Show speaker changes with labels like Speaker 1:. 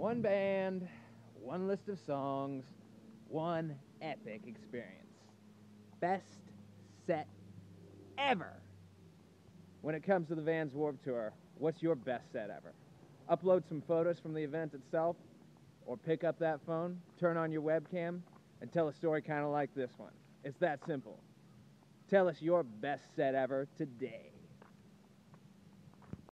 Speaker 1: One band, one list of songs, one epic experience. Best set ever. When it comes to the Vans Warped Tour, what's your best set ever? Upload some photos from the event itself, or pick up that phone, turn on your webcam, and tell a story kind of like this one. It's that simple. Tell us your best set ever today.